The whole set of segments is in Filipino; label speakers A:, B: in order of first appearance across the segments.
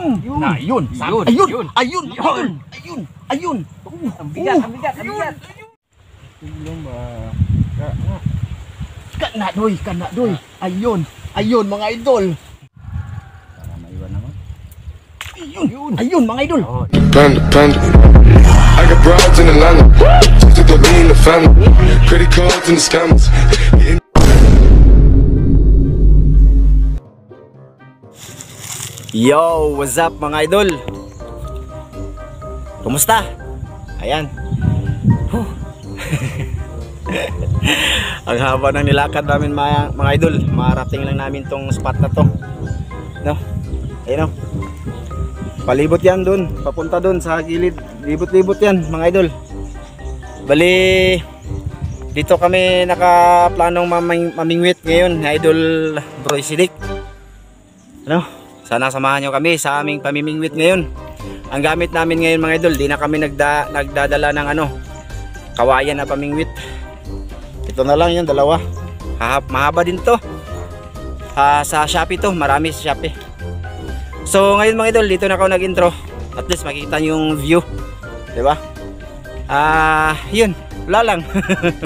A: Yun. Na, yun.
B: Yun,
A: Ayun.
B: yun.
A: Ayun. Ayun. Ayun. Ayun.
B: Ang bigat, ang bigat, ang bigat.
A: Doy, kana doy. Ayun. Ayun mga idol.
B: Para maiwan naman.
A: Ayun. Ayun mga idol.
B: Oh,
C: Panda, panda. I got broads in Atlanta. Just to throw me in the family. Credit cards and the scammers.
B: Yo, what's up mga idol? Kumusta? Ayan. Ang haba ng nilakad namin mga, mga idol. Marating lang namin tong spot na to. No? Ayun no? Palibot yan dun. Papunta dun sa gilid. Libot-libot yan mga idol. Bali, dito kami nakaplanong maming, mamingwit ngayon. Idol Bro Sidik. Ano? Sana samahan nyo kami sa aming pamimingwit ngayon. Ang gamit namin ngayon mga idol, di na kami nagda, nagdadala ng ano, kawayan na pamingwit. Ito na lang yung dalawa. Hahap, mahaba din to. Ah, sa Shopee to, marami sa Shopee. So ngayon mga idol, dito na ako nag-intro. At least makita nyo yung view. ba? Ah, yun. Wala lang.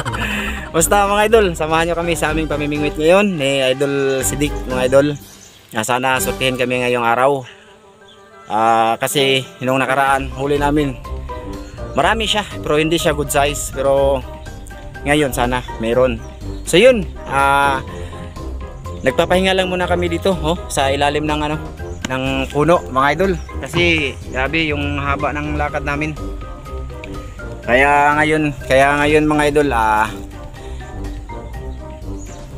B: Basta mga idol, samahan nyo kami sa aming pamimingwit ngayon ni Idol Sidik mga idol. Na sana sortihin kami ngayong araw. Ah, kasi nung nakaraan huli namin. Marami siya, pero hindi siya good size. Pero ngayon sana meron. So yun, ah nagpapahinga lang muna kami dito, oh, sa ilalim ng ano, ng puno, mga idol. Kasi grabe yung haba ng lakad namin. Kaya ngayon, kaya ngayon mga idol, ah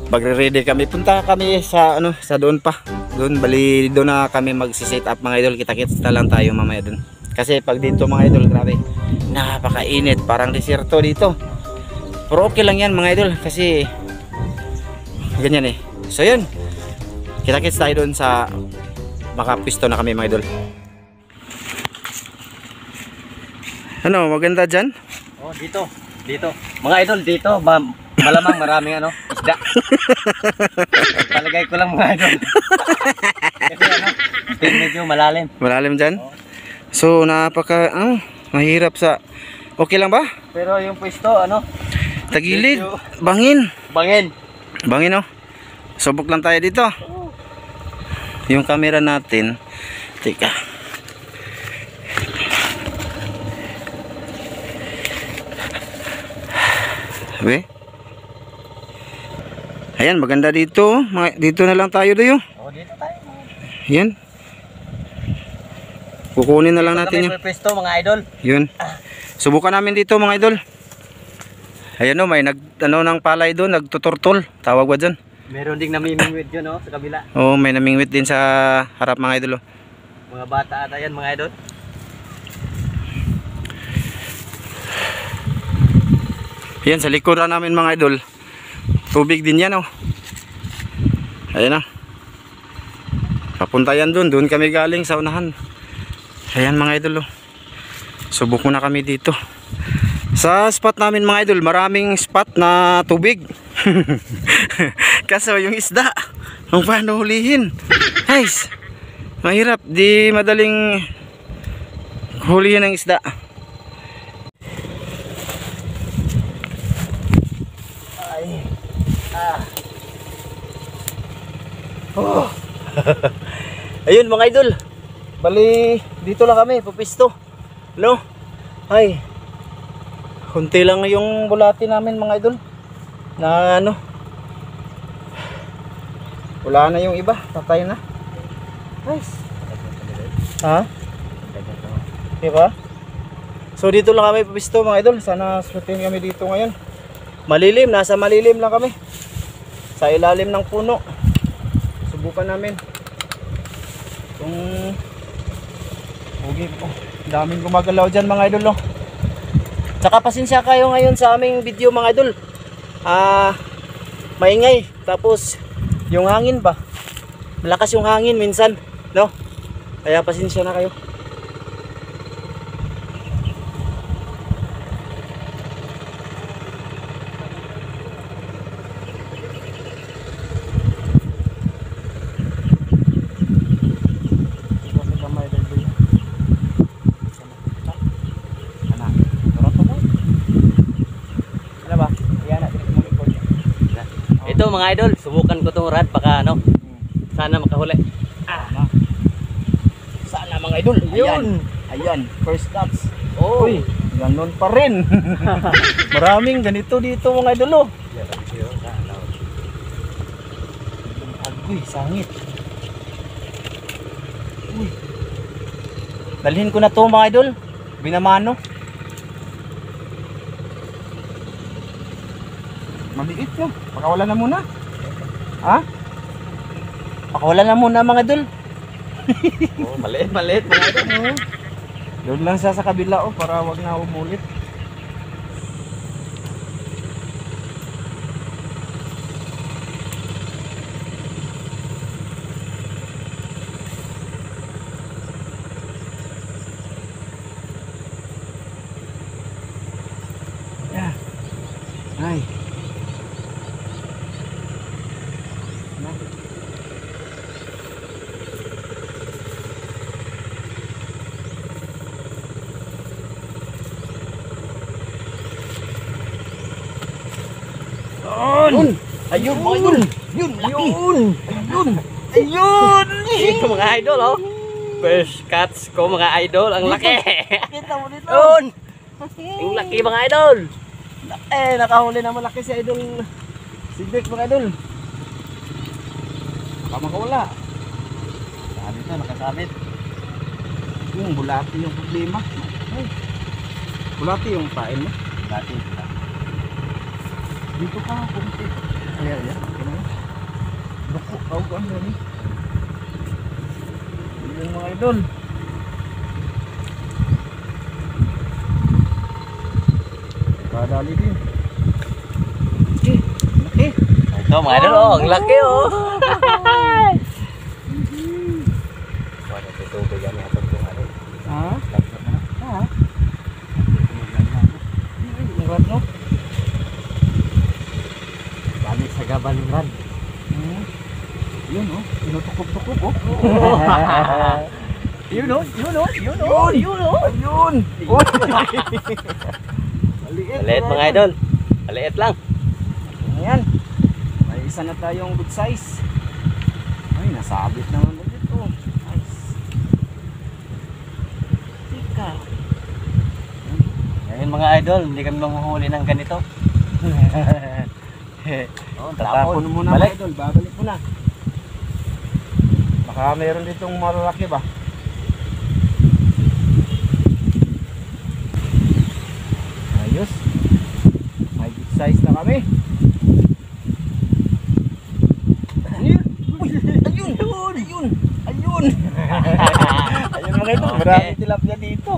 B: magre-ready kami. Punta kami sa ano, sa doon pa. Doon bali doon na kami magsi-set up mga idol. Kita-kits na lang tayo mamaya doon. Kasi pag dito mga idol, grabe. Napakainit, parang desierto dito. Pero okay lang yan mga idol kasi ganyan eh. So yun. Kita-kits tayo doon sa makapisto na kami mga idol. Ano, maganda dyan?
D: Oh, dito. Dito. Mga idol, dito. Ma malamang maraming ano, isda. Palagay ko lang mga idol. Kasi ano, medyo malalim.
B: Malalim dyan? So, napaka, ano, mahirap sa, okay lang ba?
D: Pero yung pwesto, ano,
B: Tagilid,
D: Medyo-
B: bangin.
D: bangin.
B: Bangin oh. Subok lang tayo dito. Yung camera natin. Teka. We. Ayan, maganda dito. Dito na lang tayo doyo.
D: Oh, dito tayo.
B: Yan. Kukunin na lang natin yung
D: pwesto, mga idol.
B: yun. Subukan namin dito mga idol. Ayan o, may nag, ano ng palay doon, nagtuturtol. Tawag ba dyan?
D: Meron ding namimingwit yun, oh, sa kabila.
B: Oo, may namingwit din sa harap mga idol. oh.
D: Mga bata ata yan, mga idol.
B: Yan, sa likuran namin mga idol. Tubig din yan oh. Ayan na. Papunta yan doon. Doon kami galing sa unahan. Ayan mga idol oh. Subok muna kami dito. Sa spot namin mga idol, maraming spot na tubig. Kaso yung isda, kung paano hulihin. Guys, mahirap. Di madaling hulihin ng isda.
D: Ayun, mga idol. Bali, dito lang kami, pupisto.
B: No? Ay. Kunti lang yung bulati namin mga idol. Na ano. Wala na yung iba. Tatay na. Nice. Ha? Diba? So dito lang kami pupisto mga idol. Sana shooting kami dito ngayon. Malilim. Nasa malilim lang kami. Sa ilalim ng puno. Subukan namin. Kung Okay po. Daming gumagalaw dyan mga idol. Oh. Tsaka pasensya kayo ngayon sa aming video mga idol. Ah, maingay. Tapos yung hangin ba? Malakas yung hangin minsan, no? Kaya pasensya na kayo.
D: Mga idol, subukan ko tong rad baka ano. Sana makahuli.
A: Sana mga idol. Ayan.
D: Yun.
A: Ayan. First cuts.
D: Oh.
B: Uy, ganun pa rin. Maraming ganito dito mga idol oh. Agoy, sangit. Uy. Dalhin ko na to mga idol. Binamano. Maliit no. Pakawala na muna. Ha? Pakawala na muna mga idol.
D: oh maliit, maliit mga idol.
B: Doon lang siya sa kabila oh para wag na umulit. Yeah. Ay. Na.
A: Ayun. Mga idol. Yun. Laki. Ayun. Ayun.
B: Ayun!
D: Ito mga idol oh. First cuts ko mga idol, ang laki.
A: Kita mo dito.
D: Yun. Ang laki mga idol.
B: Eh, nakahuli na malaki si Idol. Si Dick mga Idol. Baka makawala.
D: Sabi to, nakasabit.
B: Yung bulati yung problema. Ay. Bulati yung pain mo.
D: Dati.
B: Dito ka, kumpi. Ayan, ayan. Ayan. Buko, kau ka ano ni. Yung mga idol. Kadali din. Laki, laki.
D: Ito mga idol oh, ang laki oh.
B: Yun oh,
D: yun oh, yun oh, yun oh.
B: Ayun! Maliit.
D: Mga idol. Maliit lang.
B: Ayan. May isa na tayong good size. Ay, nasabit naman ulit, oh. Nice. Tika.
D: Ngayon mga idol, hindi kami manghuhuli ng ganito. oh,
B: Tatapon mo na,
D: Balik.
B: mga idol. Babalik mo na. Baka meron ditong malalaki ba? Ayos. May good size na kami.
A: Ayun. Ayun. Ayun. Ayun.
B: Ayun mga idol,
D: Okay.
B: marami tilapia dito.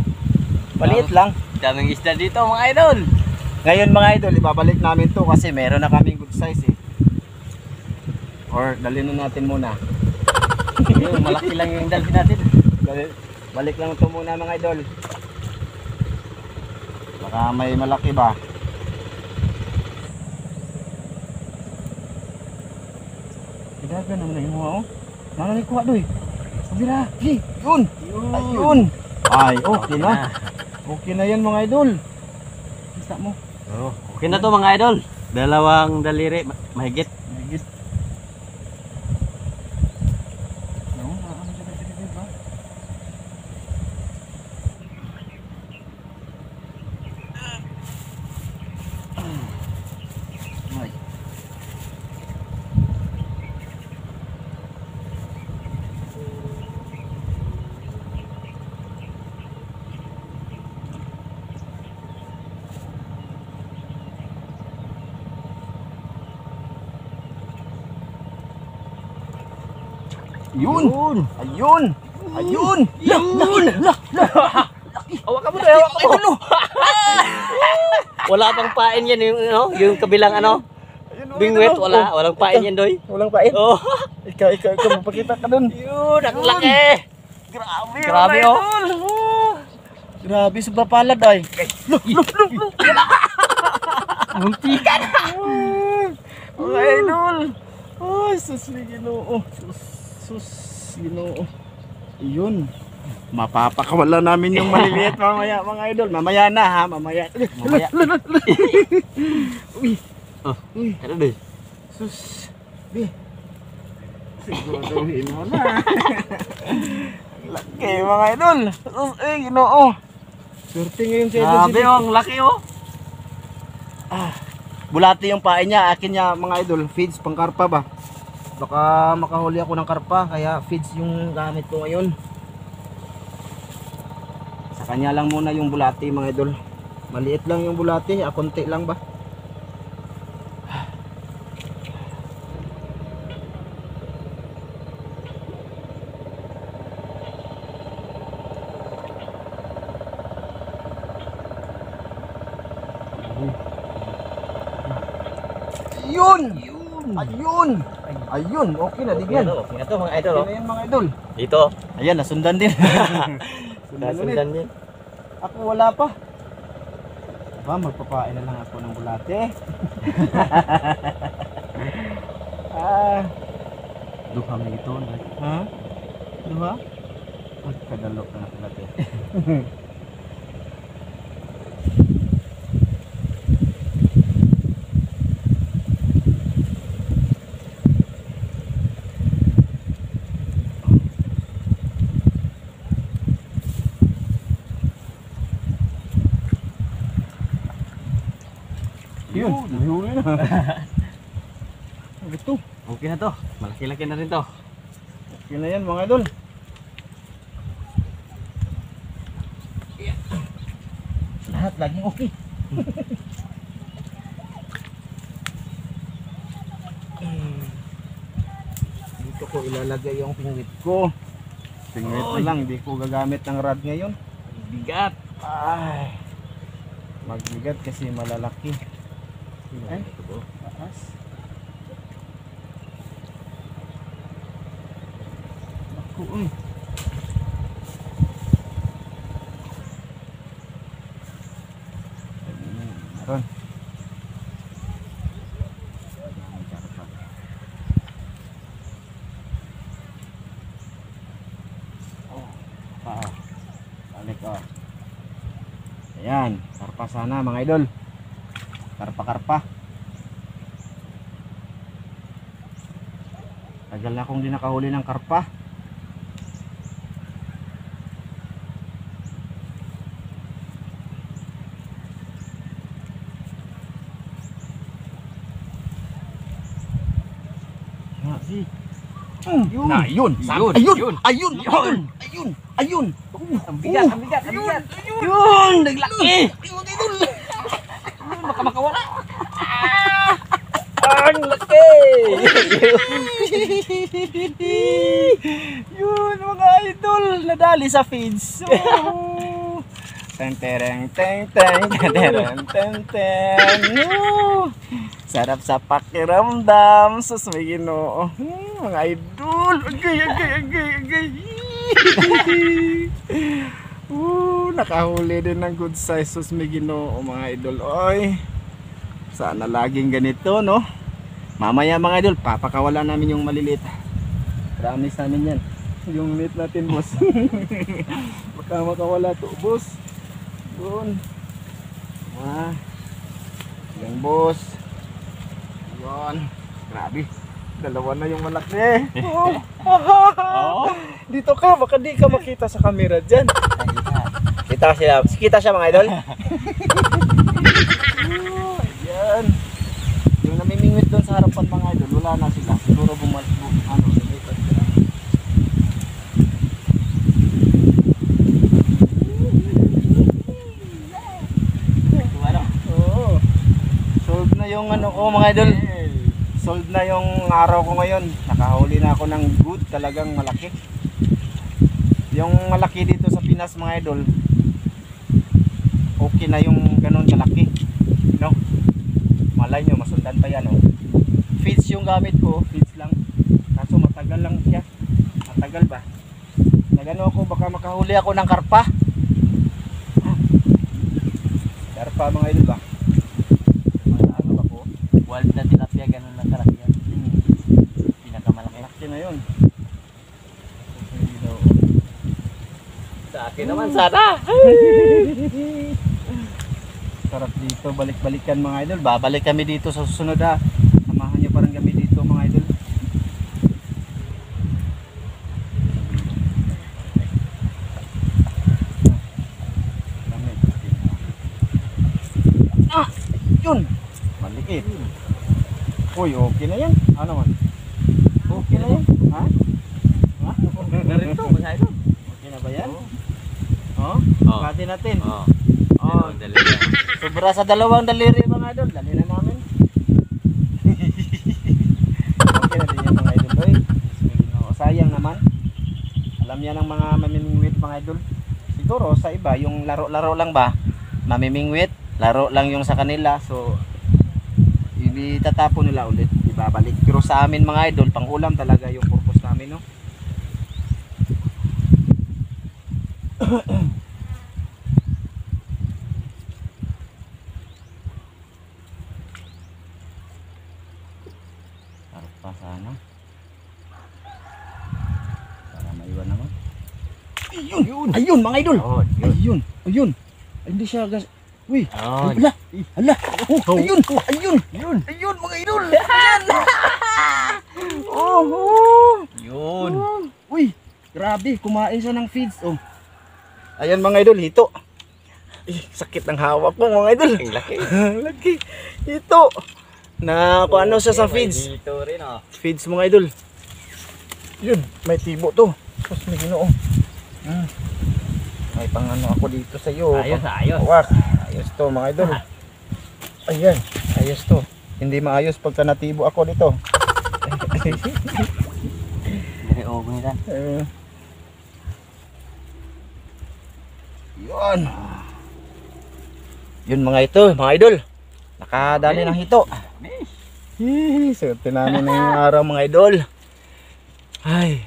B: Maliit lang.
D: Daming isda dito mga idol.
B: Ngayon mga idol, ibabalik namin to kasi meron na kaming good size eh. Or dalhin na natin muna.
D: Yung malaki lang yung dalhin natin.
B: Balik lang to muna mga idol. Baka may malaki ba? Ilaga naman na mga oh. Mana ni kuha doy. Sabira. Di, yun. Ayun. Ay, okay na. Okay na yan mga idol. Kita mo.
D: Oh, okay na to mga idol. Dalawang daliri, ma- mahigit.
B: Yun! Ayun! Ayun! Yun!
D: Hawak ka mo tayo.
A: Idol.
D: Wala pang pain yan yung ano, yung kabilang ano. Bingwit wala, walang pain yan doy.
B: Walang pain.
D: Oh,
B: Ikaw, ikaw, ikaw, magpakita ka dun.
D: yun, ang laki.
B: Grabe,
D: Grabe, oh.
B: Oh. Grabe, sobra palad ay.
D: Muntikan.
B: Mga idol. Ay, sus, may ginoo. Sus, sus, ginoo. Iyon. Mapapakawala namin yung maliliit mamaya mga idol. Mamaya na ha, mamaya.
D: Mamaya.
B: Uy.
D: Oh.
B: Uy,
D: Ano
B: sus. Bi. Siguraduhin mo na. Laki mga idol. Sus, eh, ginoo. Swerte ngayon si Idol City.
D: oh, ang laki oh.
B: Bulati yung pain niya, akin niya mga idol, feeds pang karpa ba? Baka makahuli ako ng karpa, kaya feeds yung gamit ko ngayon. Sa kanya lang muna yung bulati mga idol. Maliit lang yung bulati, ah, konti lang ba? Ayun! Ayun! Ayun! Okay na,
D: Okay
B: digyan.
D: na to, okay na to mga idol
B: Okay
D: oh.
B: na yan mga idol.
D: Dito.
B: Ayan, nasundan din. Sundan ulit.
D: Nasundan din.
B: Ako wala pa. Ba, magpapain na lang ako ng bulate. ah,
D: Duha may ito.
B: ha? Duha? Magkadalok na bulate. Yun, may huli na. Ito.
D: Okay na to. Malaki-laki na rin to.
B: Okay na yan mga idol. Lahat laging okay. Dito ko ilalagay yung pingwit ko. Pingwit
D: Oy.
B: lang, hindi ko gagamit ng rod ngayon.
D: Bigat.
B: Ay. Magbigat kasi malalaki. Ay, taas. Uy. Meron. Oh, pa. Balik oh. Ayan, karpa sana mga idol. Karpa-karpa. Tagal na akong di nakahuli ng karpa. Yun. Na, yun.
D: Yun,
B: Ayun.
D: yun.
B: Ayun. Ayun. Ayun. Ayun.
D: Ang bigat, ang bigat, ang bigat.
B: Yun. Naglaki. Ayun, idol.
D: Baka makawala.
B: Ang laki! Yun mga idol, nadali sa feeds. Oh. Teng tereng teng teng tereng teng teng. Sarap sa pakiramdam sus may ginoo. Hmm, mga idol, agay agay agay agay. Uh, nakahuli din ng good size sus may ginoo mga idol. Oy. Sana laging ganito, no? Mamaya mga idol, papakawala namin yung maliliit. Promise namin yan. Yung net natin, boss. Baka makawala to, boss. Doon. Ah. Yung boss. Yun. Grabe. Dalawa na yung malaki. Oh. Dito ka, baka di ka makita sa camera dyan. Kita siya, kita siya mga idol. Oh, Ayan. Yung namimingwit doon sa harapan mga idol, wala na sila. Siguro bumalik ano, lumipat sila.
D: Ano?
B: Oo. Solved na yung ano ko mga idol. Solved na yung araw ko ngayon. Nakahuli na ako ng good, talagang malaki. Yung malaki dito sa Pinas mga idol, okay na yung ganun kalaki. No? Malay nyo, masundan pa yan. Oh. Feeds yung gamit ko, feeds lang. Kaso matagal lang siya. Matagal ba? Nagano ako, baka makahuli ako ng karpa. Karpa mga idol ba?
D: wild na tilapia, ganun lang kalaki yan. Hmm. Pinakamalaki.
B: Malaki na yun.
D: Sa akin naman sana.
B: Sarap dito, balik-balikan mga idol. Babalik kami dito sa susunod ha. Samahan nyo parang kami dito mga idol. Ah! Yun! Malikit. Hmm. Uy, okay na yan. Ano man? Okay na yan. Ha? Ha?
D: Narito, idol.
B: Okay na ba yan? Oh,
D: Oh.
B: Kati natin. Oh,
D: Dali lang.
B: sobra sa dalawang daliri mga idol. Dali na namin. okay na din yan mga idol. Oy. No, sayang naman. Alam yan ng mga mamimingwit mga idol. Siguro sa iba, yung laro-laro lang ba? Mamimingwit, laro lang yung sa kanila. So, itatapon nila ulit. Ibabalik. Pero sa amin mga idol, pang ulam talaga yung purpose namin, no? Harap pa sana. Para maiwan naman. Ayun! Ayun mga idol!
D: Oh,
B: Ayun! Ayun! Ay, hindi siya gas... Uy!
D: Oh,
B: Hala! Hala! Oh, ayun! Oh, ayun! Ayun! Ayun mga idol! Ayan! oh, oh!
D: yun.
B: Oh. Uy! Grabe! Kumain siya ng feeds. Oh. Ayan mga idol, hito. Eh, sakit ng hawak ko mga idol.
D: Ang laki.
B: Laki. Hito. Na kung ano siya sa feeds.
D: Dito rin, oh.
B: Feeds mga idol. Yun, may tibo to. Tapos may ginoo. Hmm. May pangano ako dito sa iyo.
D: Ayos, ayos.
B: Wak. Ayos to mga idol. Ayan, ayos to. Hindi maayos pagka natibo ako dito.
D: May ogo nila.
B: Eh. Yun. Yun mga ito, mga idol. Nakadali ng hito. Hihi, swerte namin na yung araw mga idol. Ay.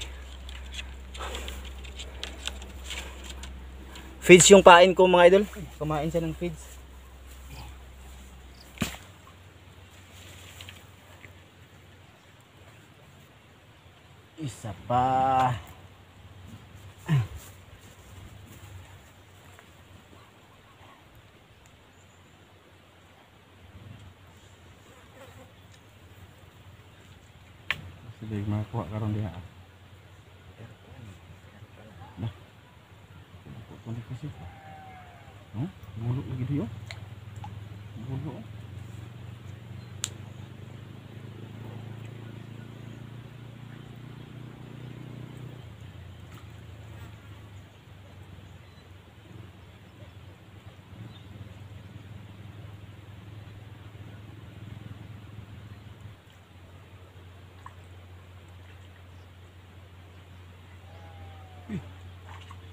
B: Feeds yung pain ko mga idol. Kumain siya ng feeds. Isa pa.
E: Sige, makakuha karon diha. Nah. Ako to ni kasi. No? Gulo lagi diyo. Gulo.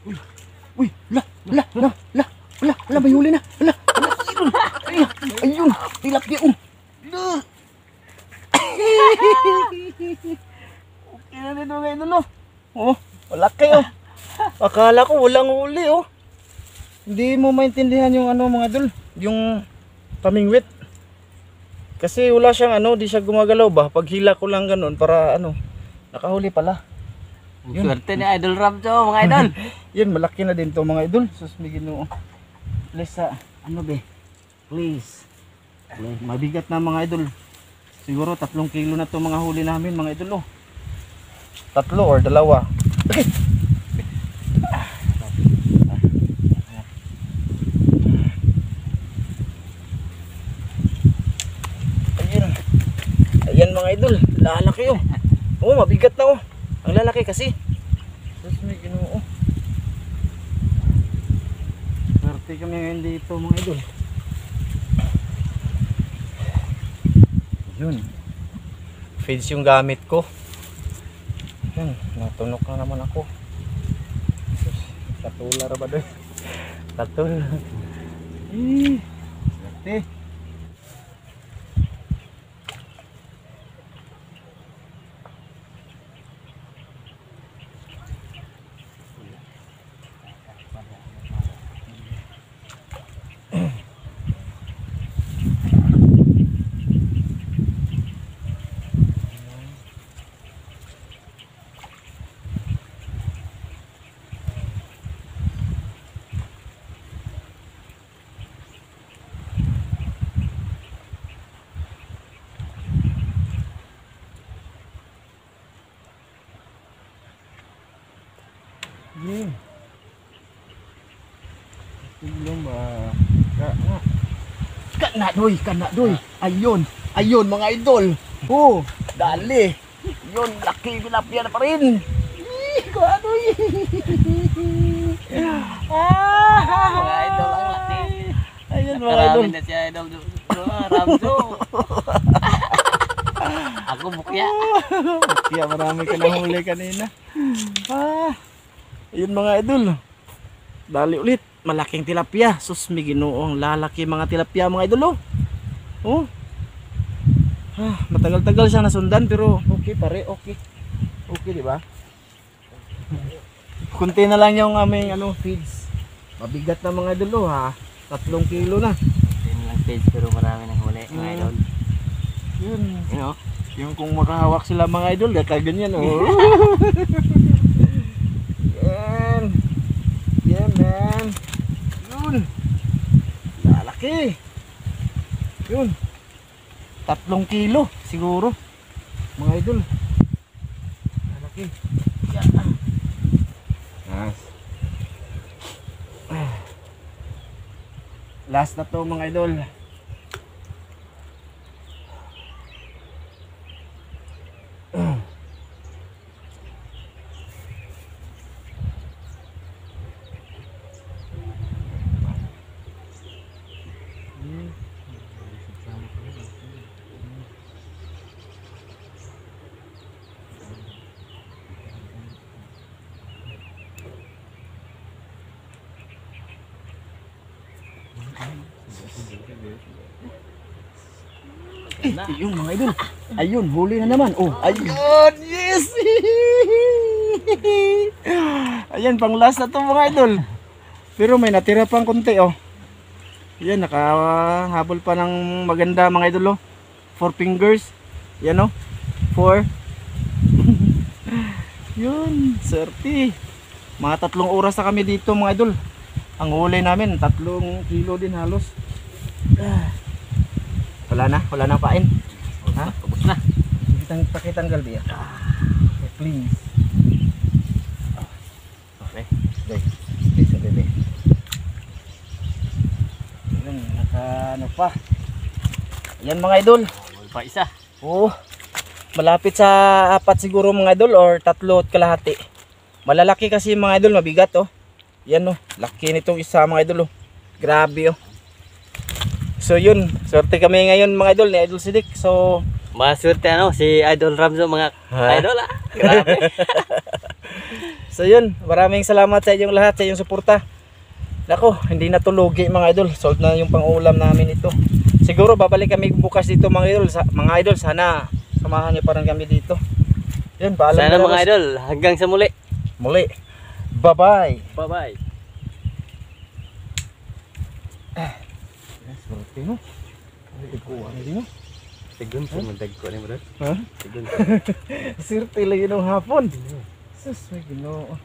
B: Uy, la, la, la, la, la, la, may huli na. La, la, ayun, ayun, tilapia, um. La. okay na dito ngayon, no? Oh, wala kayo. Akala ko walang huli, oh. Hindi mo maintindihan yung ano mga dul, yung pamingwit. Kasi wala siyang ano, di siya gumagalaw ba? Pag hila ko lang ganun para ano, nakahuli pala. Yun.
D: Swerte ni Idol Ram to, mga idol.
B: Yan, malaki na din to mga idol. Sus, may ginoo. Please, sa, ano be? Please. Please. Mabigat na mga idol. Siguro tatlong kilo na to mga huli namin mga idol. Oh. Tatlo or dalawa. Ayan. Ayan mga idol. Lalaki oh. Oh, mabigat na oh. Ang lalaki kasi. Tapos may ginoo. Swerte kami ngayon dito mga idol. Yun. Feeds yung gamit ko. Yun, natunok na naman ako. Sus, Katular ba doon? Katul. Eh, swerte. Yeah. Tignan ba? Ka nga.
A: Kana doy, kana doy. Ayun, ayun mga idol. Oh, dali. Yun, laki tilapia na pa rin. Kana doy. ah,
D: Mga idol, ang laki.
A: Ayun mga idol.
D: Marami na si idol. Ramzo. Ako bukya.
B: Kaya marami ka nahuli kanina. Ah, yun mga idol. Dali ulit. Malaking tilapia. Sus, may ginoong lalaki mga tilapia mga idol. Oh. Ah, matagal-tagal siya nasundan pero
A: Okay pare, okay. Okay, di ba?
B: kunti na lang yung aming ano feeds. Mabigat na mga idol oh, ha. Tatlong kilo na.
D: Yun lang page pero marami nang huli mga
B: Mm.
D: idol.
B: Yun.
D: You know?
B: Yung kung makahawak sila mga idol, kaya ganyan oh. Yan. Yeah man. Yun. Lalaki. Yun. Tatlong kilo siguro. Mga idol. Lalaki. Yan. Yes. Last na to mga idol. Eh, yung mga idol. Ayun, huli na naman. Oh, ayun. Yes! Ayan, pang last na to mga idol. Pero may natira pang konti, oh. Yan, nakahabol pa ng maganda mga idol, oh. Four fingers. Yan, oh. Four. Yun, serte. Mga tatlong oras na kami dito mga idol. Ang huli namin, tatlong kilo din halos. Wala na, wala na pain. Ha?
D: Ubus na.
B: Pakitang, pakitang galbi ah. Please.
D: Okay.
B: Okay, okay sa bebe. Yun, naka ano pa. Yan mga idol.
D: Wala pa isa.
B: Oo. Malapit sa apat siguro mga idol or tatlo at kalahati. Malalaki kasi mga idol, mabigat oh. Yan oh, laki nitong isa mga idol oh. Grabe oh. So yun, swerte kami ngayon mga idol ni Idol Sidik. So
D: Maswerte ano, si Idol Ramzo mga
B: Ha?
D: idol ah. Grabe.
B: So yun, maraming salamat sa inyong lahat, sa inyong suporta. Nako, hindi na to lugi mga idol. Sold na yung pang-ulam namin ito. Siguro babalik kami bukas dito mga idol. Sa, mga idol, sana samahan niyo pa rin kami dito. Yun, paalam
D: Sana
B: na
D: mga idol, hanggang sa muli.
B: Muli. Bye-bye.
D: Bye-bye.
B: Swerte no. Ikuha na din no.
D: Sigun sa madag ko ni bro.
B: Ha?
D: Sigun.
B: Swerte lagi nung hapon. Sus, may ginoo.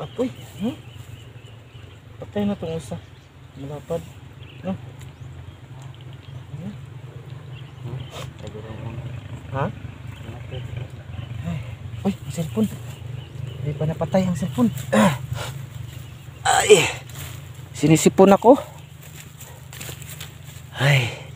B: Apoy, no? Patay na tong isa. Malapad. No? Ha? Uy, ang cellphone. Hindi pa napatay ang cellphone. Ay. Sinisipon ako. Ay.